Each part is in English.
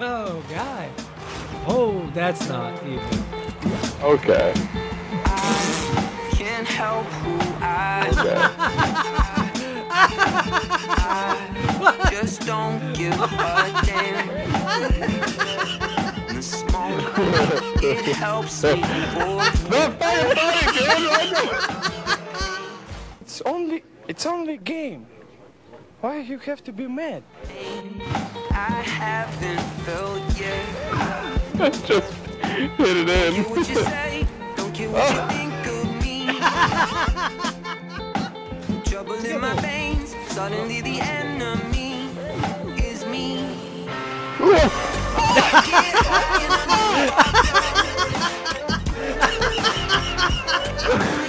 oh, god. Oh, that's not even. Okay. I Can't help who I Okay. just don't give a damn. The smoke, it helps me avoid No, fire, fire, dude! I know. It's only it's only a game. Why you have to be mad? I haven't felt yet. Just hit it in. what you say, don't care what you ah. think of me. Trouble in my veins, suddenly the enemy is me. Get high and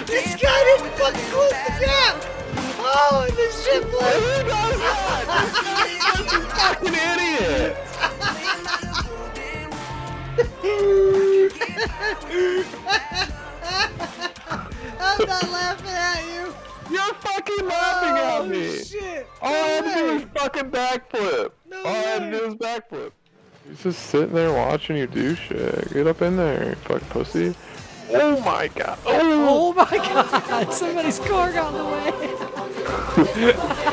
This guy didn't fucking close the gap! Oh, this shit! Fucking idiot! I'm not laughing at you! You're fucking laughing at Oh, me! shit! All I had to do was fucking backflip. No All I had to do was backflip. He's just sitting there watching you do shit. Get up in there, you fucking pussy. Oh my god. Oh! Oh my god! Somebody's car got in the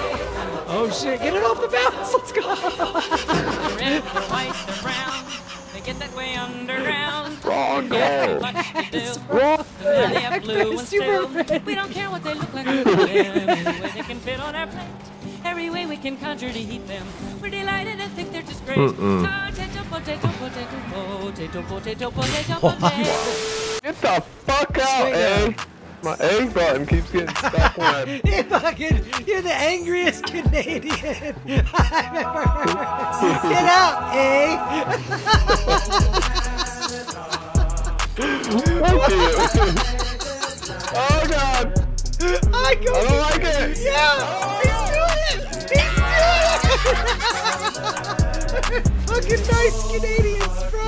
way! oh shit, get it off the bounce! Let's go! Red, white, brown. They get that way underground. Wrong Yeah, goal. what they do. Wrong. They have blue and Super still. We don't care what they look like. Any way they can fit on our plate. Every way we can conjure to heat them. We're delighted and think they're just great. Potato, potato, potato, potato, potato, potato, potato. Get the fuck out, A. My A button keeps getting stuck when I You fucking, you're the angriest Canadian I've ever heard. Get out, eh? Oh god. I go. I don't like it. Yeah, he's doing it. He's doing it. Fucking nice Canadians, bro.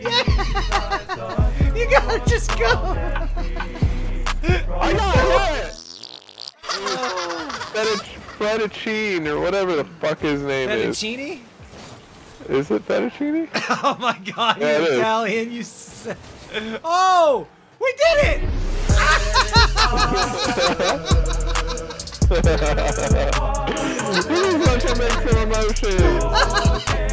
Yeah. You gotta just go. Fettuccine or whatever the fuck his name is. Fettuccine? Is it fettuccine? Oh my god, Yeah, is. Italian, you Oh! We did it! He's such a mix of emotions.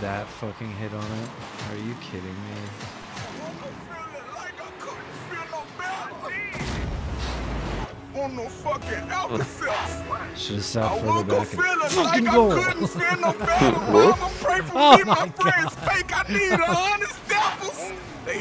that fucking hit on it? Are you kidding me? On no fucking Alka-Seltz. Should have sat I further back. and- Fucking like goal. I couldn't feel no better. Mama pray for Oh me, my my friends fake. I need a hundred steppers. They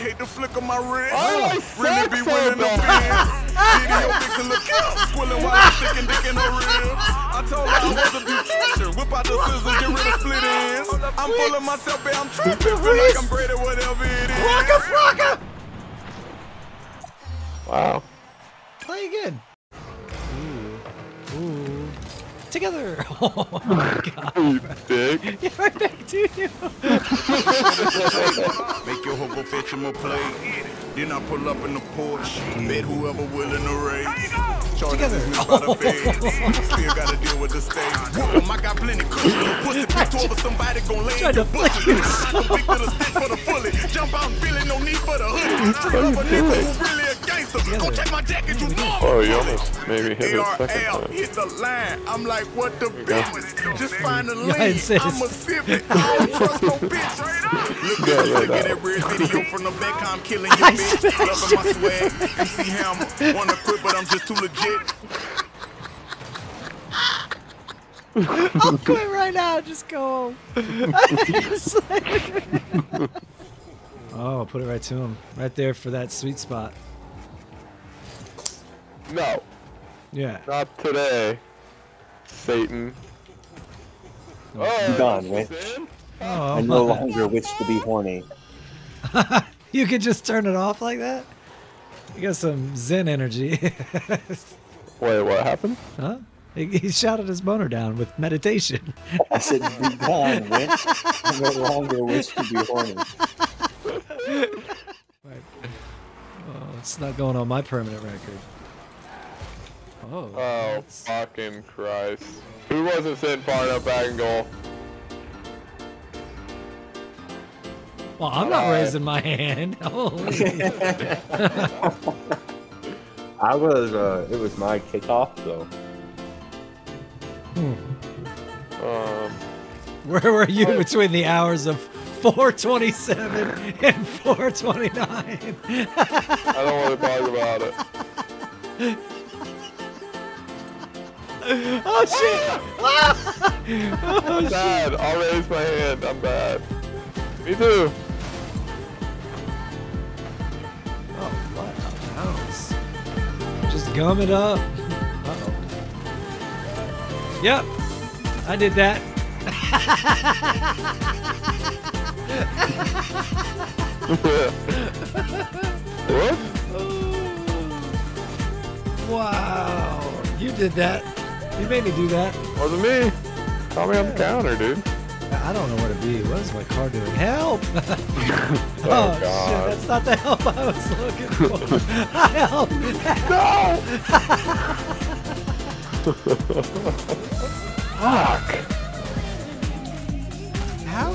hate the flick of my wrist. Oh, really be winning the bad. bands. Video vixen look cute, squilling while I'm sticking dick in her ribs. I told her I was a beautician. Whip out the scissors, get rid of split ends. I'm of myself, babe. I'm tripping. Feel like I'm Brady, whatever Together. Oh my god. You dick. Yeah, right back to you. Make your hobo fetch him a plate. Then I pull up in the Porsche. Bet whoever willing to race. Charge Together. this by the feds. Still gotta deal with the state. Whoop 'em, I got plenty cushion. The pussy picked over somebody gon' lay in Tried your to flick bushes. you I convicted a stick for the fully. Jump out and feel it, no need for the hoodie. Free up a nigga who really a gangster. Go check my jacket, you know. Oh, you almost maybe hit it second time. hit the line. I'm like, what the go. bitch? Just find the Yeah, lead. insist. I'm a civic. I don't trust no bitch. Look at yeah, look at that. that video from the back. I'm killing your bitch. Loving my swag. MC Hammer. Wanna quit, but I'm just too legit. I'll quit right now. Just go home. Oh, put it right to him. Right there for that sweet spot. No, Yeah. not today. Satan. Oh, I'm done, Rich. Sin? I Oh, no longer wish to be horny. you could just turn it off like that? You got some zen energy. Wait, what happened? huh? He, he shouted his boner down with meditation. I said, be gone, Winch. I no longer wish to be horny. Oh, it's not going on my permanent record. Oh. Oh, that's- fucking Christ. Who wasn't sitting far enough back and goal? Well, I'm not Alright. raising my hand. Holy. I was, uh, it was my kickoff, though. so. Um, Where were you between the hours of 427 and 429? I don't want to talk about it. oh shit! oh, I'm bad. I'll raise my hand. I'm bad. Me too. Oh, what a mouse. Just gum it up. Uh-oh. Yep, I did that. what? Wow, you did that. You made me do that. Wasn't me. Call me on the counter, dude. I don't know where to be. What is my car doing? Help! Oh, Oh, shit, that's not the help I was looking for. help! No! Fuck. How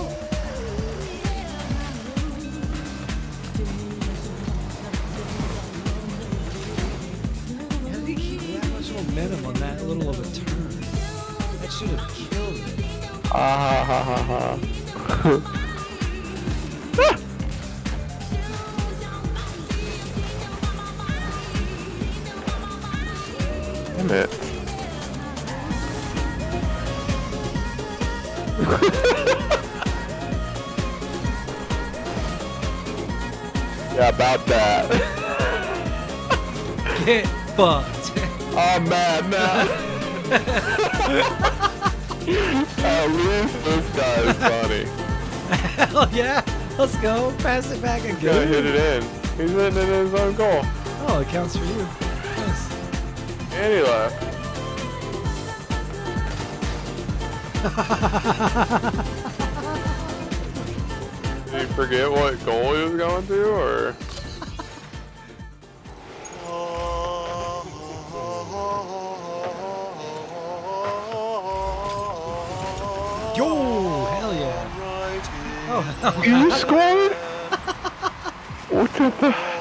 momentum on that little of a turn? That should have killed it. Ah ha ha ha ha. Damn it. yeah, about that. Get fucked. I'm mad now. At least this guy is funny. Hell yeah! Let's go. Pass it back He's gonna hit it in. He's hitting it in his own goal. Oh, it counts for you. Nice. And he left. Did he forget what goal he was going to, or? You scored? What the fuck?